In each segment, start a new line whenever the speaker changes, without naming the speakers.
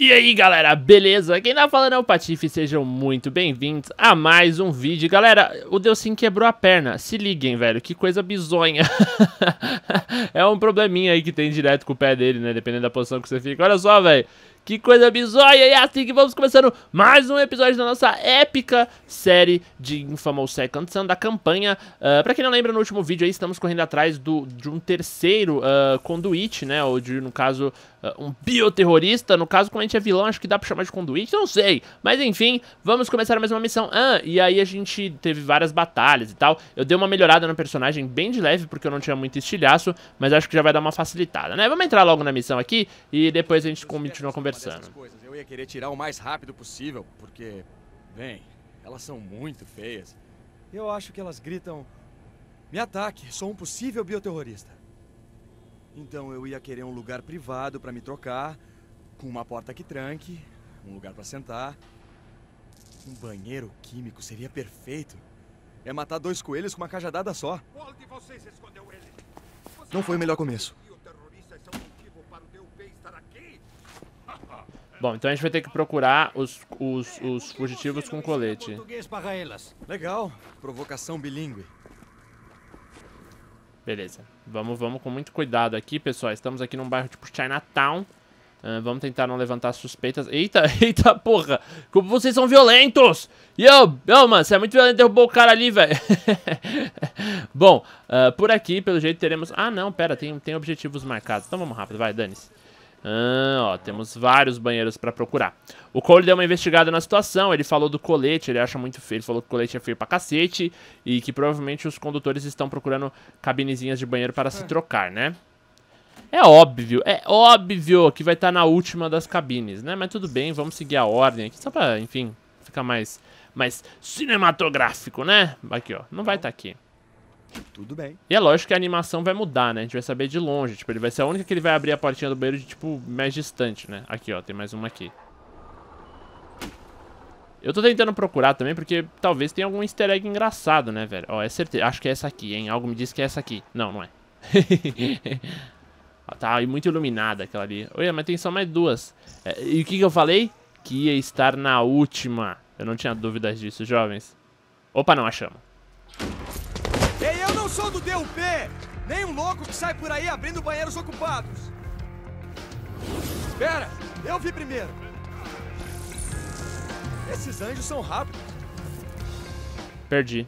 E aí galera, beleza? Quem tá falando é o Patife, sejam muito bem-vindos a mais um vídeo. Galera, o Deusim quebrou a perna, se liguem velho, que coisa bizonha. É um probleminha aí que tem direto com o pé dele, né, dependendo da posição que você fica. Olha só velho, que coisa bizonha! E é assim que vamos começando mais um episódio da nossa épica série de Infamous Second Son da campanha. Uh, pra quem não lembra, no último vídeo aí estamos correndo atrás do, de um terceiro uh, conduíte, né? Ou de, no caso, uh, um bioterrorista. No caso, como a gente é vilão, acho que dá pra chamar de conduíte, não sei. Mas enfim, vamos começar mais uma missão. Ah, e aí a gente teve várias batalhas e tal. Eu dei uma melhorada no personagem bem de leve, porque eu não tinha muito estilhaço, mas acho que já vai dar uma facilitada, né? Vamos entrar logo na missão aqui e depois a gente continua conversando
Coisas. Eu ia querer tirar o mais rápido possível, porque, bem, elas são muito feias. Eu acho que elas gritam: Me ataque, sou um possível bioterrorista. Então eu ia querer um lugar privado para me trocar, com uma porta que tranque, um lugar para sentar. Um banheiro químico seria perfeito. É matar dois coelhos com uma cajadada só. Não foi o melhor começo.
Bom, então a gente vai ter que procurar os, os, os fugitivos com colete.
Legal, provocação bilíngue.
Beleza, vamos, vamos com muito cuidado aqui, pessoal. Estamos aqui num bairro tipo Chinatown. Uh, vamos tentar não levantar suspeitas. Eita, eita porra! Como vocês são violentos! Yo, yo, mano, você é muito violento, derrubou o cara ali, velho. Bom, uh, por aqui, pelo jeito, teremos... Ah, não, pera, tem, tem objetivos marcados. Então vamos rápido, vai, dane-se. Ah, ó, temos vários banheiros pra procurar. O Cole deu uma investigada na situação, ele falou do colete, ele acha muito feio, ele falou que o colete é feio pra cacete e que provavelmente os condutores estão procurando cabinezinhas de banheiro para se trocar, né? É óbvio, é óbvio que vai estar tá na última das cabines, né? Mas tudo bem, vamos seguir a ordem aqui, só pra, enfim, ficar mais, mais cinematográfico, né? Aqui, ó, não vai estar tá aqui.
Tudo bem.
E é lógico que a animação vai mudar, né? A gente vai saber de longe. Tipo, ele vai ser a única que ele vai abrir a portinha do banheiro de, tipo, mais distante, né? Aqui, ó. Tem mais uma aqui. Eu tô tentando procurar também, porque talvez tenha algum easter egg engraçado, né, velho? Ó, é certeza. Acho que é essa aqui, hein? Algo me diz que é essa aqui. Não, não é. ó, tá muito iluminada aquela ali. Olha, mas tem só mais duas. É, e o que que eu falei? Que ia estar na última. Eu não tinha dúvidas disso, jovens. Opa, não, achamos.
Não sou do DUP! Nem um louco que sai por aí abrindo banheiros ocupados! Espera! Eu vi primeiro! Esses anjos são rápidos.
Perdi.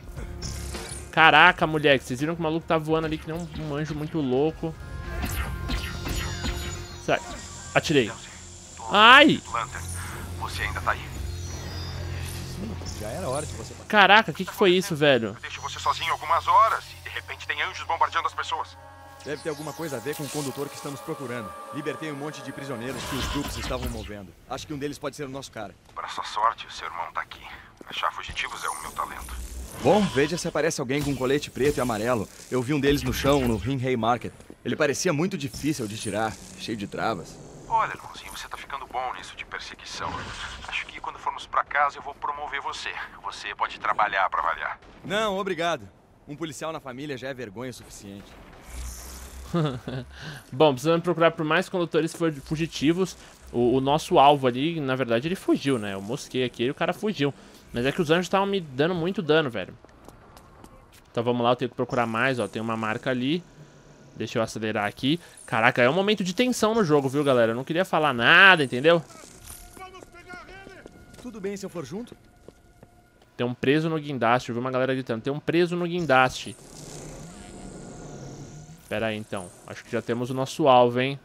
Caraca, moleque. Vocês viram que o maluco tá voando ali que nem um, anjo muito louco. Sai. Atirei. Ai! Você ainda tá aí?
Já era hora de você
Caraca, o que, que foi isso, velho?
Eu deixo você sozinho algumas horas e tem anjos bombardeando as pessoas.
Deve ter alguma coisa a ver com o condutor que estamos procurando. Libertei um monte de prisioneiros que os grupos estavam movendo. Acho que um deles pode ser o nosso cara.
Para sua sorte, o seu irmão tá aqui. Achar fugitivos é o meu talento.
Bom, veja se aparece alguém com um colete preto e amarelo. Eu vi um deles no chão, no Rinhei Market. Ele parecia muito difícil de tirar, cheio de travas.
Olha, irmãozinho, você tá ficando bom nisso de perseguição. Acho que quando formos para casa eu vou promover você. Você pode trabalhar para avaliar.
Não, obrigado. Um policial na família já é vergonha suficiente.
Bom, precisamos procurar por mais condutores fugitivos. O, o, nosso alvo ali, na verdade, ele fugiu, né? Eu mosquei aqui e o cara fugiu. Mas é que os anjos estavam me dando muito dano, velho. Então vamos lá, eu tenho que procurar mais, ó. Tem uma marca ali. Deixa eu acelerar aqui. Caraca, é um momento de tensão no jogo, viu, galera? Eu não queria falar nada, entendeu?
Tudo bem se eu for junto?
Tem um preso no guindaste. Eu vi uma galera gritando. Tem um preso no guindaste. Pera aí, então. Acho que já temos o nosso alvo, hein?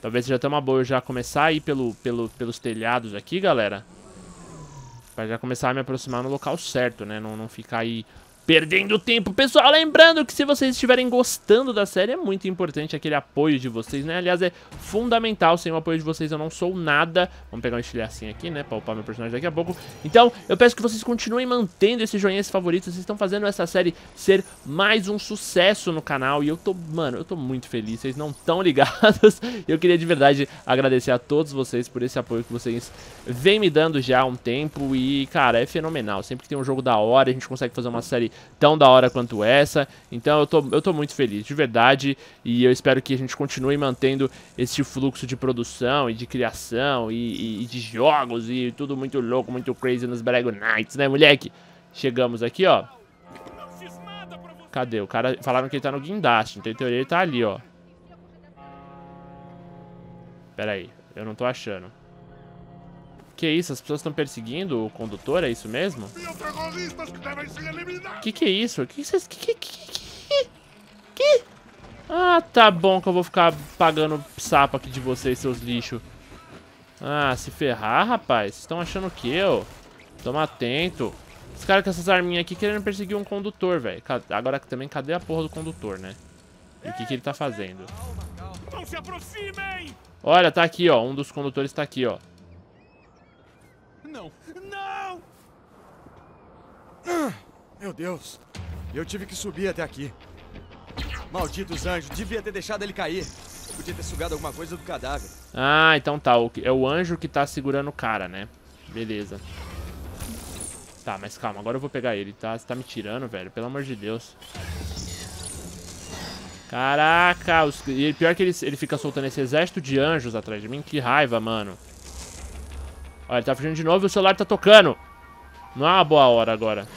Talvez seja até uma boa eu já começar a ir pelo, pelo, pelos telhados aqui, galera. Pra já começar a me aproximar no local certo, né? Não, não ficar aí perdendo tempo. Pessoal, lembrando que se vocês estiverem gostando da série, é muito importante aquele apoio de vocês, né? Aliás, é fundamental. Sem o apoio de vocês, eu não sou nada. Vamos pegar um estilhacinho aqui, né? Pra upar meu personagem daqui a pouco. Então, eu peço que vocês continuem mantendo esse joinha, esse favorito. Vocês estão fazendo essa série ser mais um sucesso no canal. E eu tô, mano, eu tô muito feliz. Vocês não estão ligados. Eu queria de verdade agradecer a todos vocês por esse apoio que vocês vêm me dando já há um tempo. E, cara, é fenomenal. Sempre que tem um jogo da hora, a gente consegue fazer uma série tão da hora quanto essa. Então eu tô, eu tô muito feliz, de verdade. E eu espero que a gente continue mantendo esse fluxo de produção e de criação e, e, e de jogos e tudo muito louco, muito crazy nos Brego Nights, né, moleque? Chegamos aqui, ó. Cadê? O cara... Falaram que ele tá no guindaste, então em teoria ele tá ali, ó. Pera aí, eu não tô achando. Que isso? As pessoas estão perseguindo o condutor? É isso mesmo? Que que é isso? Que vocês... Que, que, que, que? Ah, tá bom que eu vou ficar pagando sapo aqui de vocês, seus lixos. Ah, se ferrar, rapaz. Vocês estão achando o quê, ó? Toma atento. Os caras com essas arminhas aqui querendo perseguir um condutor, velho. Agora também, cadê a porra do condutor, né? E o que, que ele tá fazendo? Olha, tá aqui, ó. Um dos condutores tá aqui, ó.
Não! Não! Ah, meu Deus! Eu tive que subir até aqui. Malditos anjos, devia ter deixado ele cair. Podia ter sugado alguma coisa do cadáver.
Ah, então tá. É o anjo que tá segurando o cara, né? Beleza. Tá, mas calma, agora eu vou pegar ele, tá? Você tá me tirando, velho? Pelo amor de Deus. Caraca, os... e pior que ele, ele fica soltando esse exército de anjos atrás de mim. Que raiva, mano. Olha, ele tá fugindo de novo e o celular tá tocando. Não é uma boa hora agora.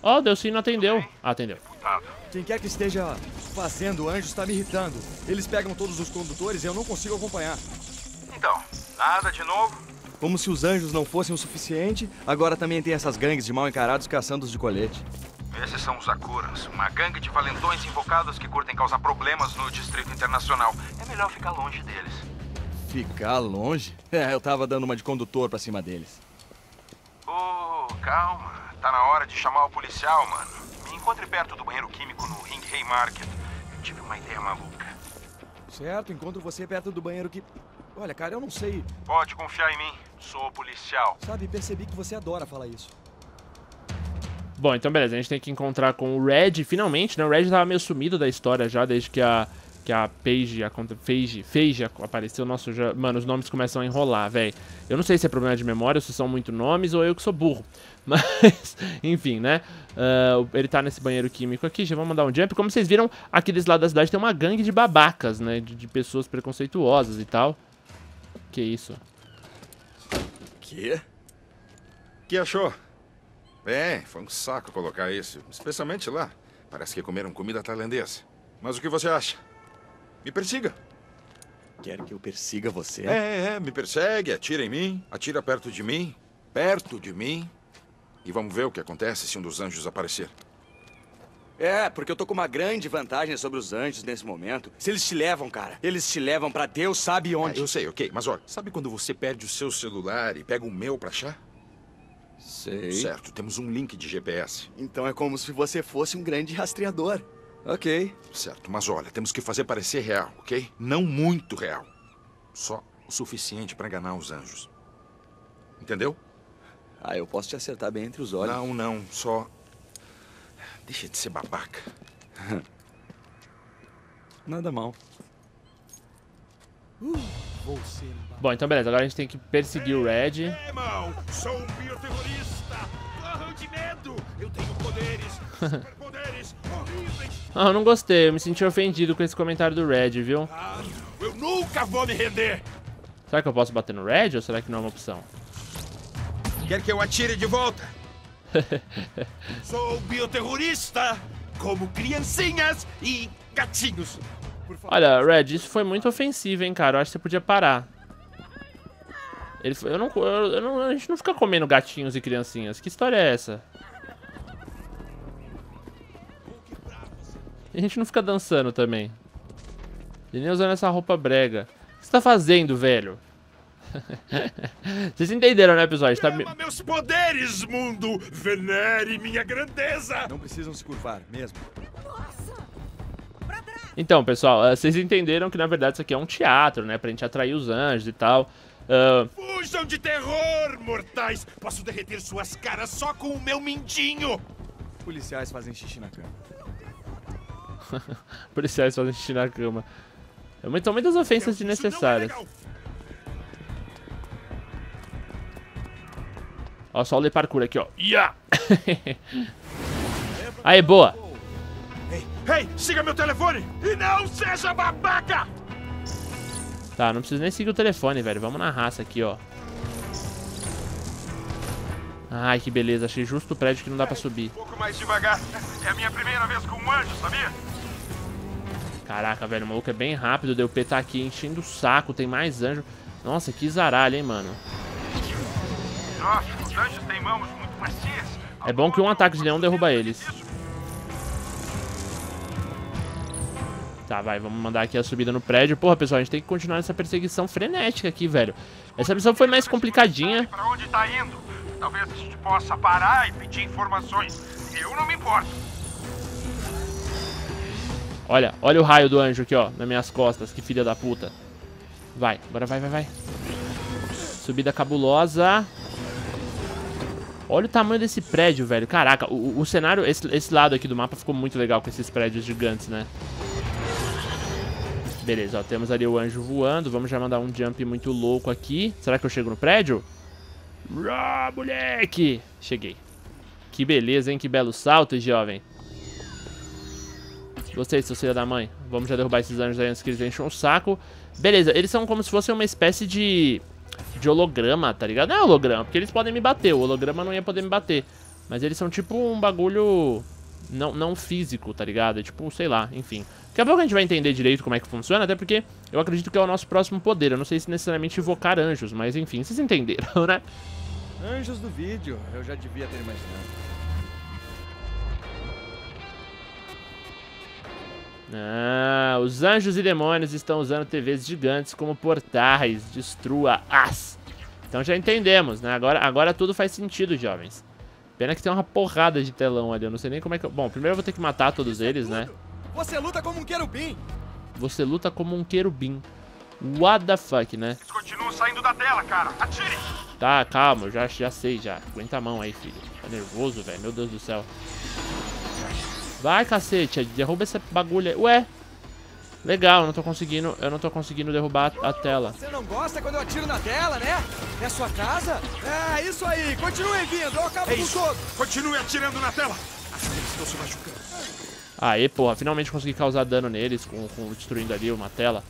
Ó, oh, deu sim, não atendeu. Ah, atendeu.
Quem quer que esteja fazendo anjos tá me irritando. Eles pegam todos os condutores e eu não consigo acompanhar.
Então, nada de novo?
Como se os anjos não fossem o suficiente, agora também tem essas gangues de mal encarados caçando os de colete.
Esses são os Akuras, uma gangue de valentões invocados que curtem causar problemas no Distrito Internacional. É melhor ficar longe deles.
Ficar longe? É, eu tava dando uma de condutor pra cima deles.
Oh, calma. Tá na hora de chamar o policial, mano. Me encontre perto do banheiro químico no Ring Haymarket. Eu tive uma ideia maluca.
Certo, encontro você perto do banheiro que... Olha, cara, eu não sei...
Pode confiar em mim. Sou policial.
Sabe, percebi que você adora falar isso.
Bom, então beleza, a gente tem que encontrar com o Red, finalmente, né? O Red tava meio sumido da história já, desde que a que a Paige, a conta Paige, Paige apareceu, nossa, já, mano, os nomes começam a enrolar, velho. Eu não sei se é problema de memória, se são muito nomes ou eu que sou burro. Mas, enfim, né? Uh, ele tá nesse banheiro químico aqui, já vamos mandar um jump. Como vocês viram, desse lado da cidade tem uma gangue de babacas, né? De, de pessoas preconceituosas e tal. Que isso?
Que?
Que achou? Bem, foi um saco colocar isso, especialmente lá. Parece que comeram comida tailandesa. Mas o que você acha? Me persiga.
Quer que eu persiga você?
É, é, é, me persegue, atira em mim, atira perto de mim, perto de mim. E vamos ver o que acontece se um dos anjos aparecer.
É, porque eu tô com uma grande vantagem sobre os anjos nesse momento. Se eles te levam, cara, eles te levam pra Deus sabe onde.
É, eu sei, ok, mas olha, sabe quando você perde o seu celular e pega o meu pra achar?
Sei.
Certo, temos um link de GPS.
Então é como se você fosse um grande rastreador. Ok.
Certo, mas olha, temos que fazer parecer real, ok? Não muito real. Só o suficiente para enganar os anjos. Entendeu?
Ah, eu posso te acertar bem entre os olhos.
Não, não, só... Deixa de ser babaca.
Nada mal.
Uh, Bom, então beleza, agora a gente tem que perseguir o Red.
Irmão, sou um bioterrorista! De medo! Eu tenho poderes, superpoderes horríveis!
Ah, eu não gostei, eu me senti ofendido com esse comentário do Red, viu?
Ah, eu nunca vou me render!
Será que eu posso bater no Red ou será que não é uma opção?
Quer que eu atire de volta? Sou bioterrorista, como criancinhas e gatinhos.
Olha, Red, isso foi muito ofensivo, hein, cara. Eu acho que você podia parar. Ele, eu não, eu não, a gente não fica comendo gatinhos e criancinhas. Que história é essa? A gente não fica dançando também. E nem usando essa roupa brega. O que você tá fazendo, velho? Vocês entenderam, né, pessoal? A gente tá...
meus poderes, mundo! Venere minha grandeza!
Não precisam se curvar, mesmo.
Então, pessoal, eh, vocês entenderam que, na verdade, isso aqui é um teatro, né? Pra gente atrair os anjos e tal.
Uh... Fujam de terror, mortais! Posso derreter suas caras só com o meu mindinho!
Policiais fazem xixi na cama.
Policiais fazem xixi na cama. São muitas ofensas desnecessárias. Ó, Ó, só o Le Parkour aqui, ó. Yeah! Aí, boa.
Ei, ei, siga meu telefone e não seja babaca!
Tá, não preciso nem seguir o telefone, velho. Vamos na raça aqui, ó. Ai, que beleza. Achei justo o prédio que não dá pra subir.
Um pouco mais devagar. É a minha primeira vez com um anjo, sabia?
Caraca, velho, o maluco é bem rápido. Deu P tá aqui enchendo o saco. Tem mais anjo. Nossa, que zaralho, hein, mano.
Nossa, os anjos têm mãos muito macias.
É bom que um ataque de leão derruba eles. Tá, vai, vamos mandar aqui a subida no prédio. Porra, pessoal, a gente tem que continuar nessa perseguição frenética aqui, velho. Essa missão foi mais complicadinha.
Pra onde tá indo? Talvez a gente possa parar e pedir informações. Eu não me importo.
Olha, olha o raio do anjo aqui, ó, nas minhas costas. Que filha da puta. Vai, agora vai, vai, vai. Subida cabulosa. Olha o tamanho desse prédio, velho. Caraca, o, o cenário, esse, esse lado aqui do mapa ficou muito legal com esses prédios gigantes, né? Beleza, ó, temos ali o anjo voando. Vamos já mandar um jump muito louco aqui. Será que eu chego no prédio? Ah, moleque! Cheguei. Que beleza, hein? Que belo salto, jovem. Gostei, seu filho da mãe. Vamos já derrubar esses anjos aí antes que eles enchem o saco. Beleza, eles são como se fossem uma espécie de... De holograma, tá ligado? Não é holograma, porque eles podem me bater. O holograma não ia poder me bater. Mas eles são tipo um bagulho... Não, não físico, tá ligado? É tipo, sei lá, enfim. Daqui a pouco a gente vai entender direito como é que funciona, até porque eu acredito que é o nosso próximo poder. Eu não sei se necessariamente invocar anjos, mas enfim, vocês entenderam, né?
Anjos do vídeo, eu já devia ter imaginado.
Ah, os anjos e demônios estão usando TVs gigantes como portais. Destrua-as. Então já entendemos, né? Agora, agora tudo faz sentido, jovens. Pena que tem uma porrada de telão ali. Eu não sei nem como é que... eu- Bom, primeiro eu vou ter que matar todos eles, né?
Você luta como um querubim.
Você luta como um querubim. What the fuck, né?
Eles continuam saindo da tela, cara. Atire!
Tá, calma, eu já, já sei já. Aguenta a mão aí, filho. Tá nervoso, velho. Meu Deus do céu. Vai, cacete. Derruba esse bagulho aí. Ué. Legal, eu não tô conseguindo. Eu não tô conseguindo derrubar a, a tela.
Você não gosta quando eu atiro na tela, né? É sua casa? É, isso aí. Continue vindo, eu acabo
É
com
isso.
todos.
Continue atirando na tela. Eles estão se machucando.
Aê, porra. Finalmente consegui causar dano neles com, com destruindo ali uma tela.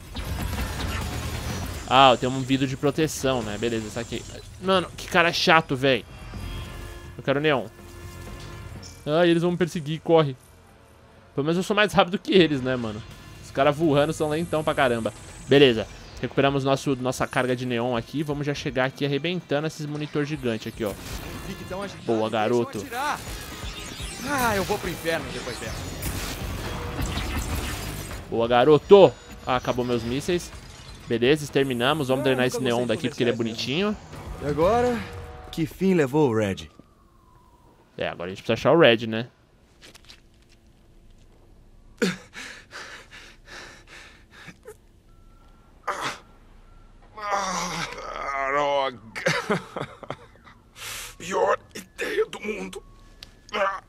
Ah, eu tenho um vidro de proteção, né? Beleza, isso aqui. Mano, que cara chato, velho. Eu quero neon. Ah, eles vão me perseguir, corre. Pelo menos eu sou mais rápido que eles, né, mano? Os caras voando são lentão pra caramba. Beleza. Recuperamos nosso, nossa carga de neon aqui. Vamos já chegar aqui arrebentando esses monitor gigante aqui, ó. Boa, garoto.
Ah, eu vou pro inferno depois dessa.
Boa, garoto. Ah, acabou meus mísseis. Beleza, exterminamos. Vamos
Ah,
drenar esse neon daqui porque ele é
comerciais,
bonitinho.
E agora, que fim levou o Red?
É, agora a gente precisa achar o Red, né?
Droga. Pior ideia do mundo. Ah,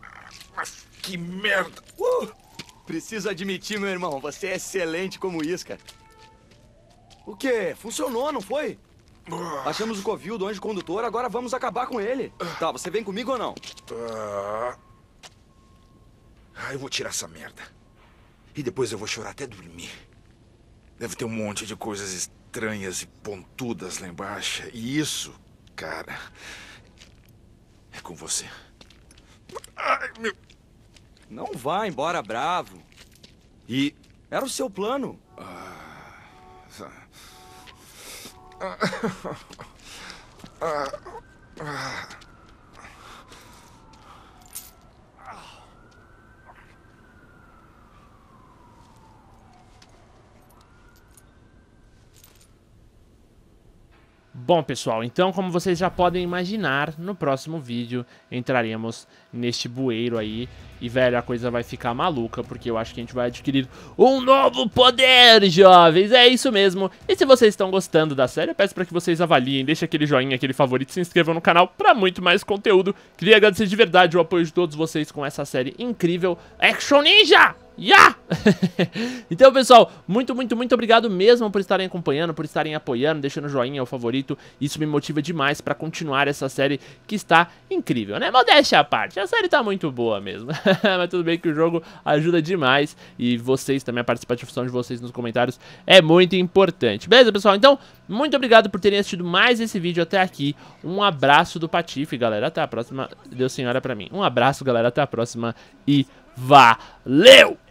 Mas que merda.
Preciso admitir, meu irmão, você é excelente como isca. O quê? Funcionou, não foi? Achamos o covil do anjo condutor, agora vamos acabar com ele. Tá, você vem comigo ou não?
Ah. Ah, eu vou tirar essa merda. E depois eu vou chorar até dormir. Deve ter um monte de coisas estranhas e pontudas lá embaixo. E isso, cara, é com você. Ai, meu.
Não vá embora bravo.
E.
Era o seu plano.
Bom, pessoal, então como vocês já podem imaginar, no próximo vídeo entraremos neste bueiro aí e, velho, a coisa vai ficar maluca, porque eu acho que a gente vai adquirir um novo poder, jovens, é isso mesmo. E se vocês estão gostando da série, eu peço para que vocês avaliem, deixem aquele joinha, aquele favorito, se inscrevam no canal para muito mais conteúdo. Queria agradecer de verdade o apoio de todos vocês com essa série incrível, Action Ninja! Yeah! então, pessoal, muito, muito, muito obrigado mesmo por estarem acompanhando, por estarem apoiando, deixando joinha, o favorito. Isso me motiva demais pra continuar essa série que está incrível, né? Modéstia à parte, a série tá muito boa mesmo. Mas tudo bem que o jogo ajuda demais e vocês também, a participação de vocês nos comentários é muito importante. Beleza, pessoal? Então, muito obrigado por terem assistido mais esse vídeo até aqui. Um abraço do Patife, galera. Até a próxima. Deus senhora pra mim. Um abraço, galera. Até a próxima e valeu!